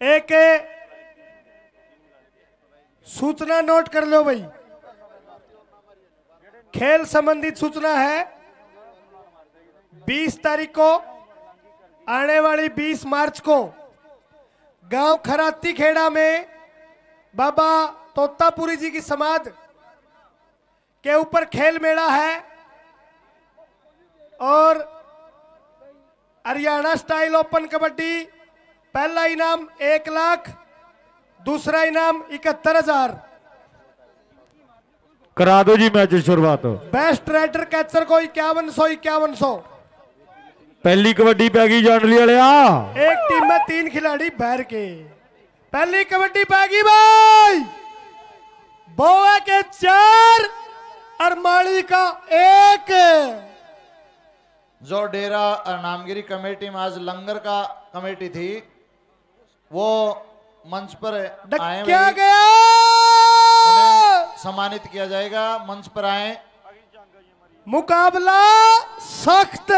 एक सूचना नोट कर लो भाई। खेल संबंधित सूचना है। 20 तारीख को आने वाली 20 मार्च को। गाँव खराती खेड़ा में बाबा तोतापुरी जी की समाध के ऊपर खेल मेला है और हरियाणा स्टाइल ओपन कबड्डी पहला इनाम एक लाख दूसरा इनाम इकहत्तर हज़ार। करा दो जी मैच शुरुआत। बेस्ट राइडर कैचर को इक्यावन सौ इक्यावन सौ। पहली कबड्डी पै गई एक टीम में तीन खिलाड़ी बैर के। पहली कबड्डी पैगी भाई। बोआ के चार और माली का एक। जो डेरा और नामगिरी कमेटी में आज लंगर का कमेटी थी। वो मंच पर आए डक्या हुए गया उन्हें सम्मानित किया जाएगा मंच पर आए मुकाबला सख्त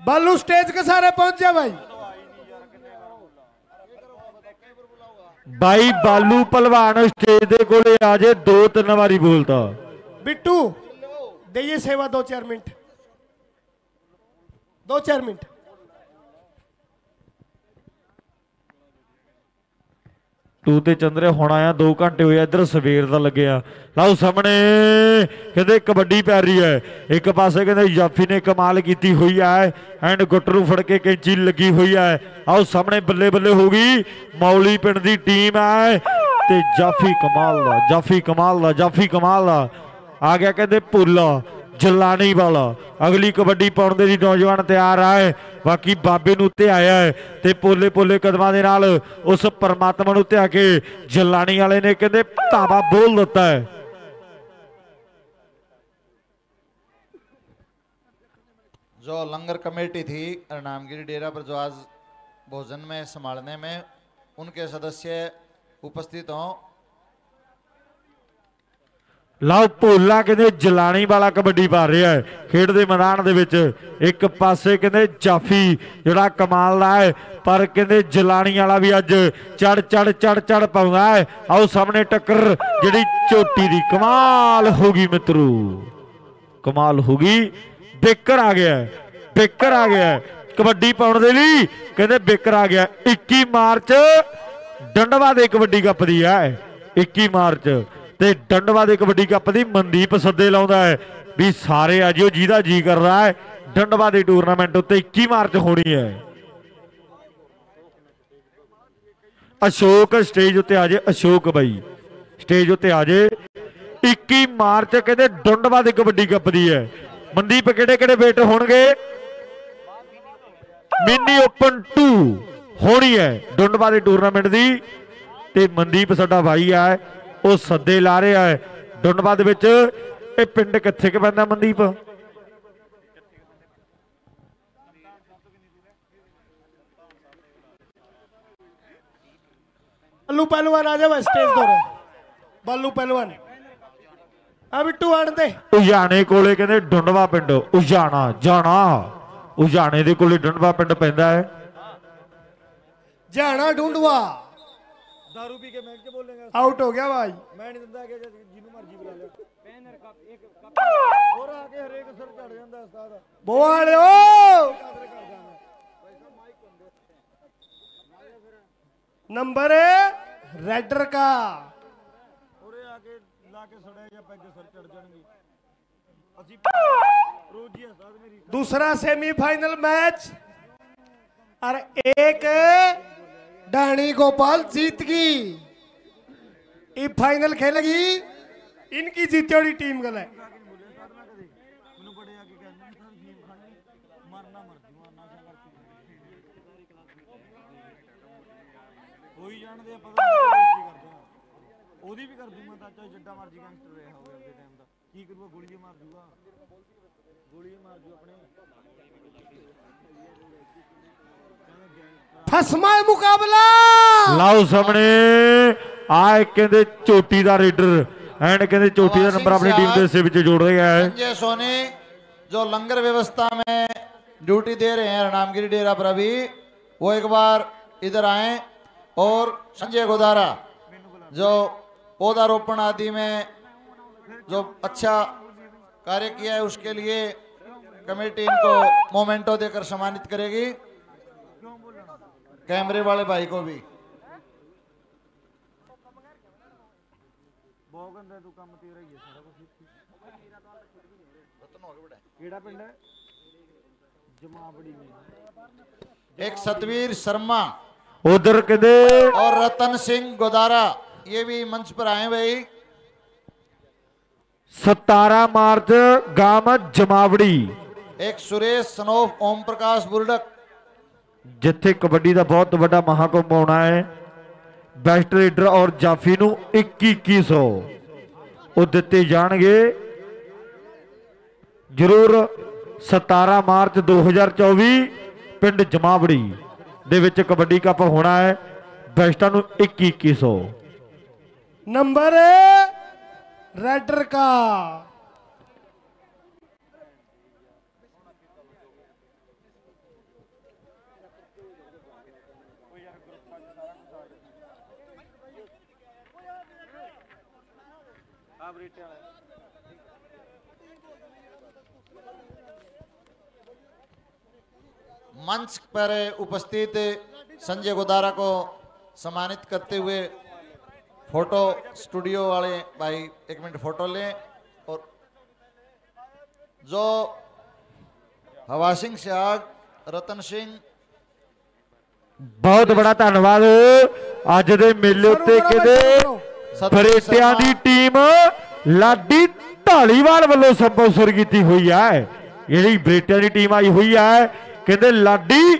बालू स्टेज के सारे पहुंच जा भाई ਬਾਈ ਬਾਲੂ ਪਹਿਲਵਾਨ ਸਟੇਜ ਦੇ ਕੋਲੇ ਆ ਜੇ ਦੋ ਤਿੰਨ ਵਾਰੀ ਬੋਲਤਾ बिट्टू दइए सेवा दो चार मिनट दो चार मिनट ਤੂੰ ਤੇ ਚੰਦਰੇ ਹੁਣ ਆਇਆ 2 ਘੰਟੇ ਹੋਏ ਇੱਧਰ ਸਵੇਰ ਦਾ ਲੱਗਿਆ ਲਓ ਸਾਹਮਣੇ ਕਹਿੰਦੇ ਕਬੱਡੀ ਪੈ ਰਹੀ ਹੈ ਇੱਕ ਪਾਸੇ ਕਹਿੰਦੇ ਜਾਫੀ ਨੇ ਕਮਾਲ ਕੀਤੀ ਹੋਈ ਹੈ ਐਂਡ ਗੁੱਟ ਨੂੰ ਫੜ ਕੇ ਕੈਂਚੀ ਲੱਗੀ ਹੋਈ ਹੈ ਆਓ ਸਾਹਮਣੇ ਬੱਲੇ ਬੱਲੇ ਹੋ ਗਈ ਮੌਲੀ ਪਿੰਡ ਦੀ ਟੀਮ ਹੈ ਤੇ ਜਾਫੀ ਕਮਾਲ ਦਾ ਜਾਫੀ ਕਮਾਲ ਦਾ ਜਾਫੀ ਕਮਾਲ ਦਾ ਆ ਗਿਆ ਕਹਿੰਦੇ ਭੁੱਲਾ ਜਲਾਣੀ ਵਾਲਾ ਅਗਲੀ ਕਬੱਡੀ ਪਾਉਣ ਦੇ ਲਈ ਨੌਜਵਾਨ ਤਿਆਰ ਆਏ ਬਾਕੀ ਬਾਬੇ ਨੂੰ ਉੱਤੇ ਆਇਆ ਹੈ ਤੇ ਪੋਲੇ ਪੋਲੇ ਕਦਮਾਂ ਦੇ ਨਾਲ ਉਸ ਪਰਮਾਤਮਾ ਨੂੰ ਧਿਆ ਕੇ ਜਲਾਣੀ ਵਾਲੇ ਨੇ ਕਹਿੰਦੇ ਧਾਵਾ ਬੋਲ ਦਿੱਤਾ ਹੈ जो लंगर कमेटी थी नामगिरी डेरा पर जो आज भोजन में संभालने में उनके सदस्य उपस्थित हों ਲਓ ਭੋਲਾ ਕਹਿੰਦੇ ਜਲਾਣੀ ਵਾਲਾ ਕਬੱਡੀ ਪਾ ਰਿਹਾ ਹੈ। ਖੇਡ ਦੇ ਮੈਦਾਨ ਦੇ ਵਿੱਚ ਇੱਕ ਪਾਸੇ ਕਹਿੰਦੇ ਜਾਫੀ ਜਿਹੜਾ ਕਮਾਲ ਦਾ ਹੈ, ਪਰ ਕਹਿੰਦੇ ਜਲਾਣੀ ਵਾਲਾ ਵੀ ਅੱਜ ਚੜ ਚੜ ਚੜ ਚੜ ਪਾਉਂਦਾ ਹੈ। ਆਓ ਸਾਹਮਣੇ ਟੱਕਰ, ਜਿਹੜੀ ਚੋਟੀ ਦੀ ਕਮਾਲ ਹੋ ਗਈ ਮਿੱਤਰੋ। ਕਮਾਲ ਹੋ ਗਈ, ਬੇਕਰ ਆ ਗਿਆ ਬੇਕਰ ਆ ਗਿਆ ਕਬੱਡੀ ਪਾਉਣ ਦੇ ਲਈ ਕਹਿੰਦੇ ਬੇਕਰ ਆ ਗਿਆ 21 ਮਾਰਚ ਡੰਡਵਾ ਦੇ ਕਬੱਡੀ ਕੱਪ ਦੀ ਹੈ। 21 ਮਾਰਚ ਤੇ ਡੰਡਵਾ ਦੇ ਕਬੱਡੀ ਕੱਪ ਦੀ ਮਨਦੀਪ ਸੱਦੇ ਲਾਉਂਦਾ ਹੈ। ਵੀ ਸਾਰੇ ਆ ਜਿਓ, ਜਿਹਦਾ ਜੀ ਕਰਦਾ ਹੈ, ਡੰਡਵਾ ਦੇ ਟੂਰਨਾਮੈਂਟ ਉੱਤੇ 21 ਮਾਰਚ ਹੋਣੀ ਹੈ। ਅਸ਼ੋਕ ਸਟੇਜ ਉੱਤੇ ਆ ਜੇ, ਅਸ਼ੋਕ ਬਾਈ, ਸਟੇਜ ਉੱਤੇ ਆ ਜੇ। 21 ਮਾਰਚ ਕਹਿੰਦੇ ਡੰਡਵਾ ਦੇ ਕਬੱਡੀ ਕੱਪ ਦੀ ਹੈ। ਮਨਦੀਪ ਕਿਹੜੇ ਕਿਹੜੇ ਵੇਟ ਹੋਣਗੇ? ਮਿੰਨੀ ਓਪਨ 2 ਹੋਣੀ ਹੈ, ਡੰਡਵਾ ਦੇ ਟੂਰਨਾਮੈਂਟ ਦੀ। ਤੇ ਮਨਦੀਪ ਸਾਡਾ ਭਾਈ ਆ ਉਹ ਸੱਦੇ ਲਾ ਰਿਹਾ ਹੈ। ਡੁੰਡਵਾ ਦੇ ਵਿੱਚ ਇਹ ਪਿੰਡ ਕਿੱਥੇ ਕਿ ਪੈਂਦਾ ਮਨਦੀਪ? ਬੱਲੂ ਪਹਿਲਵਾਨ ਆ ਜਾ ਸਟੇਜ ਤੋਂ ਬੱਲੂ ਪਹਿਲਵਾਨ। ਆ ਬਿੱਟੂ ਆਣ ਤੇ। ਉਜਾਣੇ ਕੋਲੇ ਕਹਿੰਦੇ ਡੁੰਡਵਾ ਪਿੰਡ ਉਜਾਣਾ ਜਾਣਾ। ਉਜਾਣੇ ਦੇ ਕੋਲੇ ਡੁੰਡਵਾ ਪਿੰਡ ਪੈਂਦਾ ਹੈ। ਜਾਣਾ ਡੁੰਡਵਾ। दारू पी के मैच के बोलेंगे आउट हो गया भाई मैं नहीं दिंदा कि जिन्नू मर्जी बुला ले पैनर कप एक कप और आके हर एक सर चढ़ जांदा उस्ताद बोल ओ नंबर रेडर का ओरे आके ला के सड़े या पैग सर चढ़ जाणगे ਅਸੀਂ ਰੋਜ਼ ਹੀ ਉਸਤਾਦ ਮੇਰੀ दूसरा सेमीफाइनल मैच और एक डाणी गोपाल जीत गई ये फाइनल खेलेगी इनकी जीती हुई टीम गल है ਮੈਨੂੰ ਬੜੇ ਆ ਕੇ ਕਹਿੰਦੇ ਨੇ ਸਰ ਫੀਮ ਖਾਣੀ ਮਰਨਾ ਮਰ ਜੂ ਨਸ਼ਾ ਕਰਕੇ ਹੋਈ ਜਾਣਦੇ ਆ ਪਤਾ ਨਹੀਂ ਕੀ ਕਰਦੇ ਆ ਉਹਦੀ ਵੀ ਕਰ ਦੂੰਗਾ ਤਾਂ ਚਾਹੇ ਜਿੱਡਾ ਮਰਜੀ ਗੈਂਗਸਟਰ ਰਿਹਾ ਹੋਵੇ ਆਪਣੇ ਟਾਈਮ ਦਾ ਕੀ ਕਰੂਗਾ ਗੋਲੀਆਂ ਮਾਰ ਜੂਗਾ ਗੋਲੀਆਂ ਮਾਰ ਜੂ ਆਪਣੇ फसमा है मुकाबला ਲਾਓ ਸਾਹਮਣੇ ਆ ਇੱਕ ਕਹਿੰਦੇ ਚੋਟੀ ਦਾ ਰੇਡਰ ਐਂਡ ਕਹਿੰਦੇ ਚੋਟੀ ਦਾ ਨੰਬਰ ਆਪਣੀ ਟੀਮ ਦੇ ਹਿੱਸੇ ਵਿੱਚ ਜੋੜ ਰਿਹਾ ਹੈ संजय सोनी जो लंगर व्यवस्था में ड्यूटी दे रहे हैं रणामगिरी डेरा पर अभी वो एक बार इधर आए और संजय गोदारा जो पौधारोपण आदि में जो अच्छा कार्य किया है उसके लिए कमेटी इनको मोमेंटो देकर सम्मानित करेगी। कैमरे वाले भाई को भी। एक सतवीर शर्मा उधर के दे। और रतन सिंह गोदारा ये भी मंच पर आए भाई। 17 ਮਾਰਚ ਗਾਮ ਜਮਾਵੜੀ एक सुरेश सनोफ ओम प्रकाश बुर्डक ਜਿੱਥੇ ਕਬੱਡੀ ਦਾ ਬਹੁਤ ਵੱਡਾ ਮਹਾਕੁੰਭ ਹੋਣਾ ਹੈ ਬੈਸਟ ਲੀਡਰ ਔਰ ਜਾਫੀ ਨੂੰ 2100 ਉਹ ਦਿੱਤੇ ਜਾਣਗੇ ਜ਼ਰੂਰ 17 ਮਾਰਚ 2024 ਪਿੰਡ ਜਮਾਵੜੀ ਦੇ ਵਿੱਚ ਕਬੱਡੀ ਕੱਪ ਹੋਣਾ ਹੈ ਬੈਸਟਾਂ ਨੂੰ 2100 नंबर है रेडर का। मंच पर उपस्थित संजय गोदारा को सम्मानित करते हुए फोटो स्टूडियो वाले भाई एक मिनट फोटो लें और जो हवा सिंह सिहाग रतन सिंह ਬਹੁਤ ਬੜਾ ਧੰਨਵਾਦ ਅੱਜ ਦੇ ਮੇਲੇ ਉੱਤੇ ਕਰੋ, ਕਰੋ, ਕਹਿੰਦੇ ਕਰੋ। सतवीर ਬਰੇਟਿਆਂ शर्मा, ਦੀ ਟੀਮ ਲਾਡੀ ਢਾਲੀਵਾਲ ਵੱਲੋਂ ਸਪਾਂਸਰ ਕੀਤੀ ਹੋਈ ਹੈ ਜਿਹੜੀ ਬਰੇਟਿਆਂ ਦੀ ਟੀਮ ਆਈ ਹੋਈ ਹੈ ਕਹਿੰਦੇ ਲਾਡੀ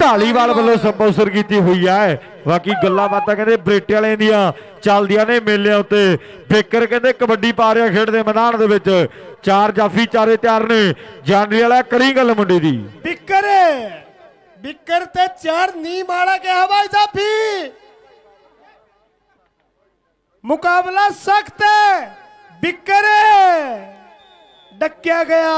ਢਾਲੀਵਾਲ ਵੱਲੋਂ ਸਪਾਂਸਰ ਕੀਤੀ ਹੋਈ ਹੈ ਬਾਕੀ ਗੱਲਾਂ ਬਾਤਾਂ ਕਹਿੰਦੇ ਬਰੇਟੇ ਵਾਲਿਆਂ ਦੀਆਂ ਚੱਲਦੀਆਂ ਨੇ ਮੇਲਿਆਂ ਉੱਤੇ। ਬੇਕਰ ਕਹਿੰਦੇ ਕਬੱਡੀ ਪਾ ਰਿਹਾ ਖੇਡਦੇ ਮੈਦਾਨ ਦੇ ਵਿੱਚ। ਚਾਰ ਜਾਫੀ ਚਾਰੇ ਤਿਆਰ ਨੇ। ਜਾਨਵੀ ਵਾਲਾ ਕਰੀ ਗੱਲ ਮੁੰਡੇ ਦੀ। ਬਿੱਕਰ ਬਿੱਕਰ ਤੇ ਚਾਰ ਨੀ ਮਾਰਾ ਕੇ ਹਵਾਈ ਜਾਫੀ। ਮੁਕਾਬਲਾ ਸਖਤ ਹੈ ਬਿੱਕਰ ਡੱਕਿਆ ਗਿਆ।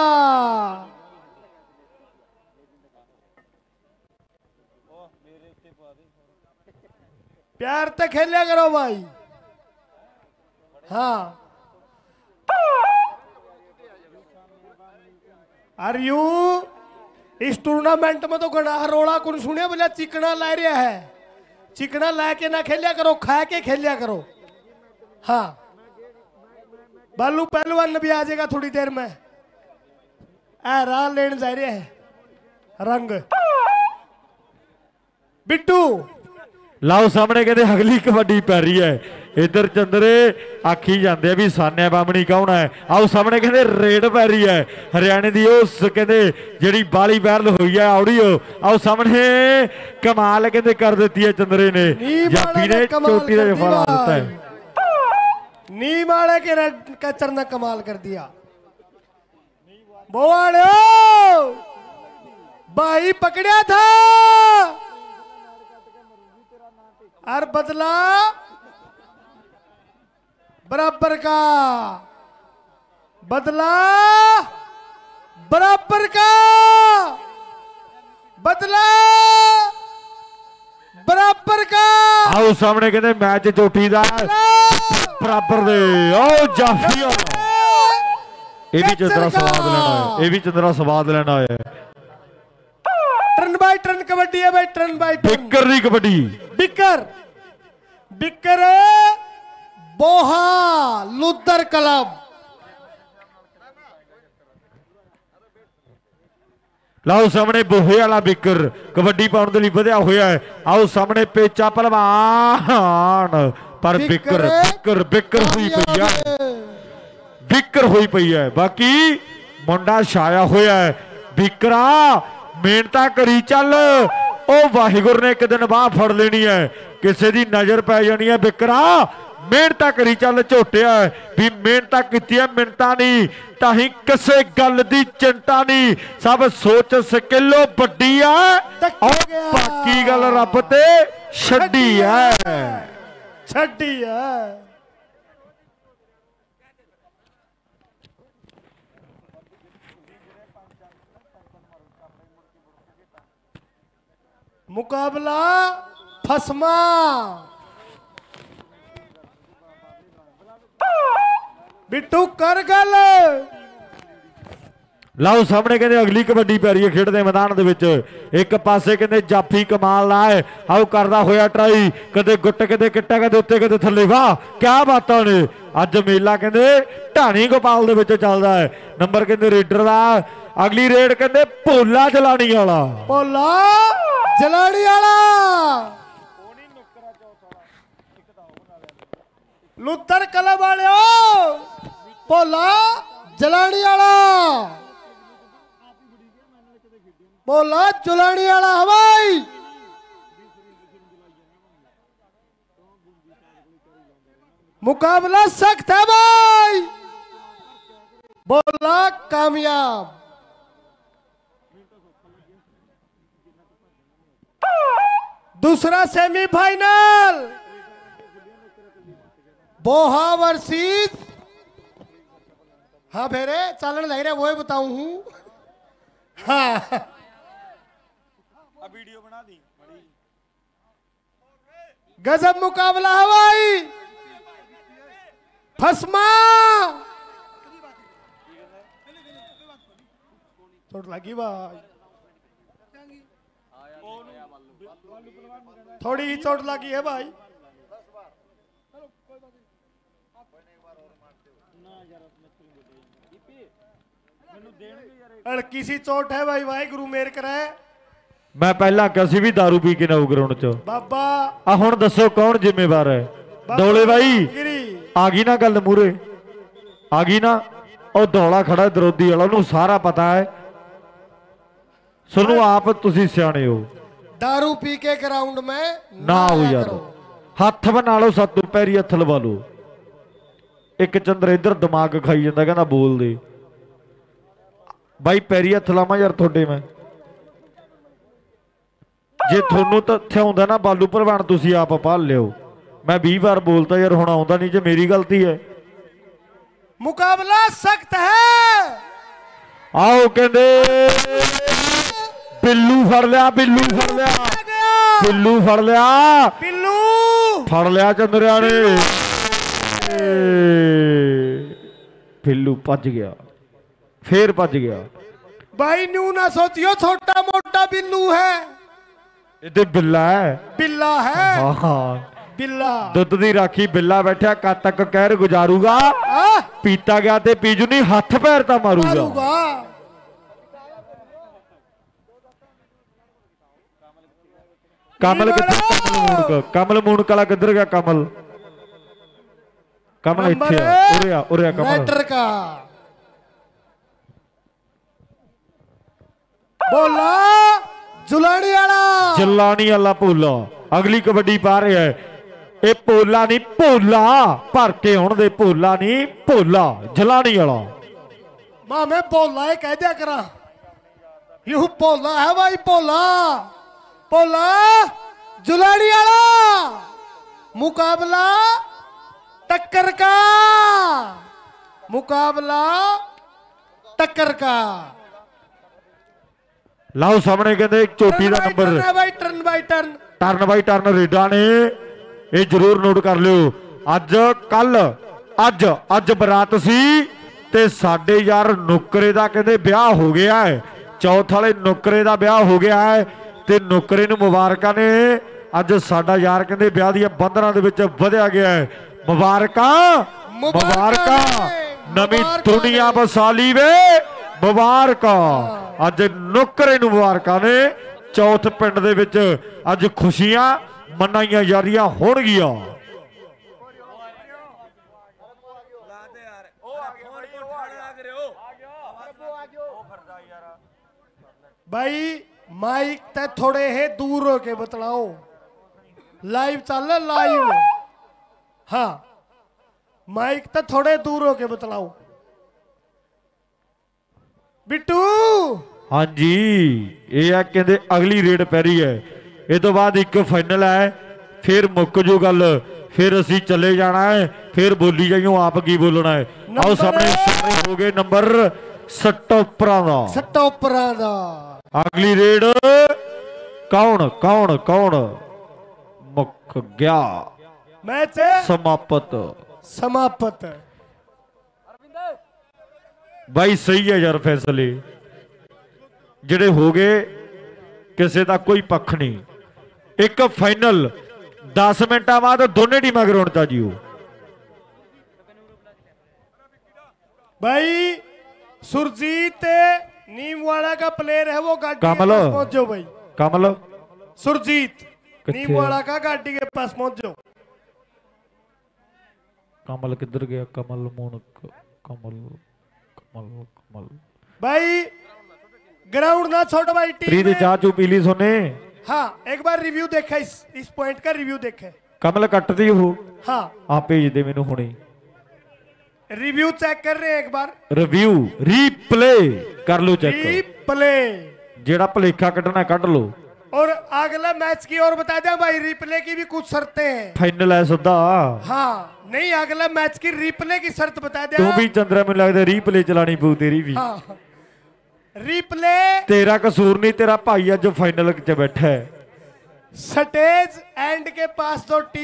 प्यार तो खेलिया करो भाई। हाँ। Are you? इस टूर्नामेंट में तो गनाह रोड़ा कौन सुने बोला चिकना ला रहा है। चिकना ला के ना खेलिया करो, खा के खेलिया करो। हाँ। बालू पहलवान भी आ जाएगा थोड़ी देर में। आ राह लेन जा रहे है। रंग। बिट्टू। ਲਓ ਸਾਹਮਣੇ ਕਹਿੰਦੇ ਅਗਲੀ ਕਬੱਡੀ ਪੈ ਰਹੀ ਹੈ ਇੱਧਰ ਚੰਦਰੇ ਆਖੀ ਜਾਂਦੇ ਆ ਵੀ ਸਾਨਿਆ ਬਾਮਣੀ ਕੌਣ ਹੈ ਆਓ ਸਾਹਮਣੇ ਕਹਿੰਦੇ ਰੇਡ ਪੈ ਰਹੀ ਹੈ ਹਰਿਆਣੇ ਦੀ ਉਸ ਕਹਿੰਦੇ ਜਿਹੜੀ ਬਾਲੀ ਵਾਇਰਲ ਹੋਈ ਹੈ ਆਡੀਓ ਆਓ ਸਾਹਮਣੇ ਕਮਾਲ ਕਹਿੰਦੇ ਕਰ ਦਿੱਤੀ ਹੈ ਚੰਦਰੇ ਨੇ ਨੀ ਜਾਪੀ ਵਾਲੇ ਨੇ ਨੇ ਕਮਾਲ ਚੋਟੀ ਦਾ ਕਰ ਜਫਾ ਲਾ ਦਿੱਤਾ ਦਿੱਤਾ ਹੈ नीम वाले के रेड कचर ने कमाल कर दिया बोवाड़ो भाई पकड़ा था और बदला बराबर का। बदला बराबर का। बदला बराबर का। आओ सामने कहते मैच चोटी का बराबर दे। आओ जाफिया। ये भी चंद्रा स्वाद लेना है। ये भी चंद्रा स्वाद लेना है। टर्न बाय टर्न कबड्डी है भाई टर्न बाय टर्न। बिकर दी कबड्डी। ਬਿਕਰ ਬਿਕਰ ਬੋਹਾ ਲੁੱਦਰ ਕਲਮ ਲਓ ਸਾਹਮਣੇ ਬੋਹੇ ਵਾਲਾ ਬਿਕਰ ਕਬੱਡੀ ਪਾਉਣ ਦੇ ਲਈ ਵਧਿਆ ਹੋਇਆ ਹੈ। ਆਓ ਸਾਹਮਣੇ ਪੇਚਾ ਪਹਿਲਵਾਨ ਪਰ ਬਿਕਰ ਬਿਕਰ ਬਿਕਰ ਹੋਈ ਪਈ ਆ ਬਿਕਰ ਹੋਈ ਪਈ ਹੈ। ਬਾਕੀ ਮੁੰਡਾ ਛਾਇਆ ਹੋਇਆ ਹੈ। ਬਿਕਰਾ ਮਿਹਨਤਾਂ ਕਰੀ ਚੱਲ। ਉਹ ਵਾਹਿਗੁਰੂ ਨੇ ਇੱਕ ਦਿਨ ਬਾਹ ਫੜ ਲੈਣੀ ਹੈ। ਕਿਸੇ ਦੀ ਨਜ਼ਰ ਪੈ ਜਾਣੀ ਹੈ ਬਿਕਰਾ ਮਿਹਨਤਾਂ ਕਰੀ ਚੱਲ ਝੋਟਿਆ ਵੀ ਮਿਹਨਤਾਂ ਹੈ ਮਿੰਟਾਂ ਨਹੀਂ ਤਾਂ ਹੀ ਕਿਸੇ ਗੱਲ ਦੀ ਚਿੰਤਾ ਨਹੀਂ। ਸਭ ਸੋਚ ਸਕਿੱਲੋ ਵੱਡੀ ਆ ਬਾਕੀ ਗੱਲ ਰੱਬ ਤੇ ਛੱਡੀ ਐ ਛੱਡੀ ਐ ਮੁਕਾਬਲਾ ਫਸਮਾ। ਬਿੱਟੂ ਕਰ ਗੱਲ ਲਓ ਸਾਹਮਣੇ ਕਹਿੰਦੇ ਅਗਲੀ ਕਬੱਡੀ ਪੈ ਰਹੀ ਹੈ ਖੇਡ ਦੇ ਮੈਦਾਨ ਦੇ ਵਿੱਚ। ਇੱਕ ਪਾਸੇ ਕਹਿੰਦੇ ਜਾਫੀ ਕਮਾਲ ਦਾ ਹੈ। ਆਉ ਕਰਦਾ ਹੋਇਆ ਟਰਾਈ ਕਦੇ ਗੁੱਟ ਕਦੇ ਕਿੱਟਾ ਕਦੇ ਉੱਤੇ ਕਦੇ ਥੱਲੇ। ਵਾਹ ਕੀ ਬਾਤਾਂ ਨੇ। ਅੱਜ ਮੇਲਾ ਕਹਿੰਦੇ ਢਾਣੀ ਗੋਪਾਲ ਦੇ ਵਿੱਚ ਚੱਲਦਾ ਹੈ। ਨੰਬਰ ਕਹਿੰਦੇ ਰੇਡਰ ਦਾ, ਅਗਲੀ ਰੇਡ ਕਹਿੰਦੇ ਭੋਲਾ ਚਲਾਣੀ ਵਾਲਾ। ਭੋਲਾ ਜਲਾੜੀ ਵਾਲਾ। ਲੁੱਤਰ ਕਲਮ ਵਾਲਿਓ, ਭੋਲਾ ਜਲਾੜੀ ਵਾਲਾ। ਭੋਲਾ ਜਲਾੜੀ ਵਾਲਾ ਹਵਾਈ। मुकाबला सख्त है भाई। बोला कामयाब। दूसरा सेमीफाइनल। बोहा वर्सेस हाँ भेरे चालन लग रहा है वो बताऊ हूँ। हाँ। वीडियो बना दी। गजब मुकाबला हवाई फसमा चोट लगी भाई थोड़ी ही चोट लगी है भाई हल्की सी चोट है भाई भाई गुरु मेर कराए ਮੈਂ ਪਹਿਲਾਂ ਕਿਹਾ ਸੀ ਵੀ दारू ਪੀ ਕੇ ਨਾ ਆਉ ਗਰਾਊਂਡ 'ਚ बाबा ਆ ਹੁਣ ਦੱਸੋ ਕੌਣ ਜ਼ਿੰਮੇਵਾਰ ਹੈ ਡੋਲੇ ਬਾਈ गिरी ਆ ਗਈ ਨਾ ਗੱਲ ਮੂਰੇ ਆ ਗਈ ਨਾ ਉਹ ਦੌਲਾ ਖੜਾ ਦਰੋਦੀ ਵਾਲਾ ਉਹਨੂੰ ਸਾਰਾ ਪਤਾ ਹੈ। ਸੁਣੋ ਆਪ ਤੁਸੀਂ ਸਿਆਣੇ ਹੋ। ਦਾਰੂ ਪੀ ਕੇ ਗਰਾਊਂਡ ਮੈਂ ਨਾ ਹੋ ਯਾਰ। ਹੱਥ ਬਣਾ ਲਓ ਸਤੂ ਪੈਰੀ ਹੱਥ ਲਵਾ ਲਓ। ਇੱਕ ਚੰਦਰ ਇਧਰ ਦਿਮਾਗ ਖਾਈ ਜਾਂਦਾ ਕਹਿੰਦਾ ਬੋਲ ਦੇ। ਬਾਈ ਪੈਰੀ ਹੱਥ ਲਾਵਾਂ ਯਾਰ ਤੁਹਾਡੇ ਮੈਂ। ਜੇ ਤੁਹਾਨੂੰ ਤਾਂ ਥਿਆਉਂਦਾ ਨਾ ਬਾਲੂ ਭਰਵਾਨ ਤੁਸੀਂ ਆਪ ਪਾਲ ਲਿਓ। ਮੈਂ 20 ਵਾਰ ਬੋਲਤਾ ਯਾਰ ਹੁਣ ਆਉਂਦਾ ਨਹੀਂ ਜੇ ਮੇਰੀ ਗਲਤੀ ਹੈ मुकाबला सख्त है ਆਓ ਕਹਿੰਦੇ ਬਿੱਲੂ ਫੜ ਲਿਆ ਬਿੱਲੂ ਫੜ ਲਿਆ आ गया ਬਿੱਲੂ ਫੜ ਲਿਆ पिल्लू ਫੜ ਲਿਆ ਚੰਦਰਿਆ ਨੇ ਬਿੱਲੂ ਭੱਜ ਗਿਆ ਫੇਰ ਭੱਜ ਗਿਆ भाई न्यू ना सोचियो छोटा मोटा बिल्लू है ਇਹ ਤੇ ਬਿੱਲਾ ਹੈ बिल्ला है ਹਾਂ ਬਿੱਲਾ। ਦੁੱਧ ਦੀ ਰਾਖੀ ਬਿੱਲਾ ਬੈਠਿਆ ਕਦ ਤੱਕ ਕਹਿਰ ਗੁਜ਼ਾਰੂਗਾ? ਪੀਤਾ ਗਿਆ ਤੇ ਪੀਜੂ ਨਹੀਂ ਹੱਥ ਪੈਰ ਤਾਂ ਮਾਰੂਗਾ। ਕਮਲ ਕਿੱਥੇ ਕਮਲ ਮੂਣ ਵਾਲਾ ਕਿੱਧਰ ਗਿਆ ਕਮਲ? ਕਮਲ ਇੱਥੇ ਉਰੇ ਆ ਉਰੇ ਆ ਕਮਲ। ਮੈਟਰ ਕਾ। ਬੋਲਾ ਜੁਲਾਣੀ ਵਾਲਾ। ਜੁਲਾਣੀ ਵਾਲਾ ਭੋਲਾ। ਅਗਲੀ ਕਬੱਡੀ ਪਾ ਰਿਹਾ ਹੈ। ਇਹ ਭੋਲਾ ਨਹੀਂ ਭੋਲਾ ਭਰ ਕੇ ਹੁਣ ਦੇ ਭੋਲਾ ਨਹੀਂ ਭੋਲਾ ਜਲਾਣੀ ਵਾਲਾ मां मैं बोला है कह दिया करा यू बोला है भाई बोला बोला जुलानी वाला मुकाबला टक्कर का मुकाबला टक्कर का ਲਾਓ ਸਾਹਮਣੇ ਕਹਿੰਦੇ ਇੱਕ ਚੋਟੀ ਦਾ ਨੰਬਰ टर्न है भाई turn by turn turn by turn ਰੇਡਾਂ ਨੇ ਇਹ ਜ਼ਰੂਰ ਨੋਟ ਕਰ ਲਿਓ। ਅੱਜ ਕੱਲ ਅੱਜ ਅੱਜ ਬਰਾਤ ਸੀ ਤੇ ਸਾਡੇ ਯਾਰ ਨੁਕਰੇ ਦਾ ਕਹਿੰਦੇ ਵਿਆਹ ਹੋ ਗਿਆ ਹੈ। ਚੌਥ ਵਾਲੇ ਨੁਕਰੇ ਦਾ ਵਿਆਹ ਹੋ ਗਿਆ ਹੈ ਤੇ ਨੁਕਰੇ ਨੂੰ ਮੁਬਾਰਕਾਂ ਨੇ। ਅੱਜ ਸਾਡਾ ਯਾਰ ਕਹਿੰਦੇ ਵਿਆਹ ਦੀਆਂ ਬੰਧਨਾਂ ਦੇ ਵਿੱਚ ਵਧਿਆ ਗਿਆ ਹੈ। ਮੁਬਾਰਕਾਂ ਮੁਬਾਰਕਾਂ ਨਵੀਂ ਦੁਨੀਆ। ਵਸਾਲੀ ਵੇ। ਮੁਬਾਰਕਾਂ। ਅੱਜ ਨੁਕਰੇ ਨੂੰ ਮੁਬਾਰਕਾਂ ਨੇ। ਚੌਥ ਪਿੰਡ ਦੇ ਵਿੱਚ ਅੱਜ ਖੁਸ਼ੀਆਂ ਮਨਾਈਆਂ ਜਾ ਰਹੀਆਂ ਹੋਣਗੀਆਂ ਲਾ ਦੇ ਯਾਰ ਉਹ ਆ ਗਿਆ ਬੜੀ ਉਹ ਆ ਗਿਆ ਕਰੇ ਉਹ ਆ ਗਿਆ ਉਹ ਫਰਦਾ ਯਾਰ भाई माइक ते थोड़े है दूर हो के बतलाओ लाइव चल रहा लाइव हाँ माइक ते थोड़े दूर हो के बतलाओ बिट्टू ਹਾਂਜੀ ਇਹ ਆ ਕਹਿੰਦੇ ਅਗਲੀ ਰੇਡ ਪੈ ਰਹੀ ਹੈ। ਇਹ ਤੋਂ ਬਾਅਦ ਇੱਕ ਫਾਈਨਲ ਹੈ ਫਿਰ ਮੁੱਕ ਜੂ ਗੱਲ ਫਿਰ ਅਸੀਂ ਚਲੇ ਜਾਣਾ ਹੈ ਫਿਰ ਬੋਲੀ ਜਾਈਓ ਆਪ ਕੀ ਬੋਲਣਾ ਹੈ। ਆਓ ਸਾਹਮਣੇ ਸਾਹਮਣੇ ਹੋ ਗਏ ਨੰਬਰ ਸਟੋਪਰਾਂ ਦਾ। ਸਟੋਪਰਾਂ ਦਾ। ਅਗਲੀ ਰੇਡ ਕੌਣ ਕੌਣ ਕੌਣ? ਮੁੱਕ ਗਿਆ। ਮੈਚ ਸਮਾਪਤ। ਸਮਾਪਤ। ਬਾਈ ਸਹੀ ਹੈ ਯਾਰ ਫੈਸਲੇ। ਜਿਹੜੇ ਹੋ ਗਏ ਕਿਸੇ ਦਾ ਕੋਈ ਪੱਖ ਨਹੀਂ ਇੱਕ ਫਾਈਨਲ 10 ਮਿੰਟਾਂ ਬਾਅਦ ਦੋਨੇ ਟੀਮਾਂ ਗਰਾਊਂਡ 'ਚ ਆ ਜਿਓ भाई सुरजीत नीमवाड़ा का प्लेयर है वो गाड़ी के कमल। पास पहुंचो भाई ਕਮਲ सुरजीत कित्थे? नीमवाड़ा का गाड़ी के पास पहुंचो ਕਮਲ ਕਿੱਧਰ ਗਿਆ ਕਮਲ ਮੋਨਕ कमल कमल कमल भाई ग्राउंड ना छोड़ भाई टीम प्रीति चाचू पीली सोने हाँ एक बार रिव्यू देखा इस इस पॉइंट का रिव्यू देखा कमल कटती हो हाँ आप भेज दे मेनू हुणे रिव्यू चेक कर रहे हैं एक बार रिव्यू रीप्ले कर लो चेक रीप्ले जेड़ा भलेखा कटना कट लो और अगला मैच की और बता दें भाई रिप्ले की भी कुछ शर्तें हैं फाइनल है सुधा हाँ नहीं अगला मैच की रिप्ले की शर्त बता दें तू भी चंद्रा में लगता रिप्ले चलानी पू तेरी भी हाँ। रिप्ले ਤੇਰਾ ਕਸੂਰ ਨਹੀਂ ਤੇਰਾ ਭਾਈ ਅੱਜ ਫਾਈਨਲ 'ਚ ਬੈਠਾ ਹੈ स्टेज एंड के पास तो टीम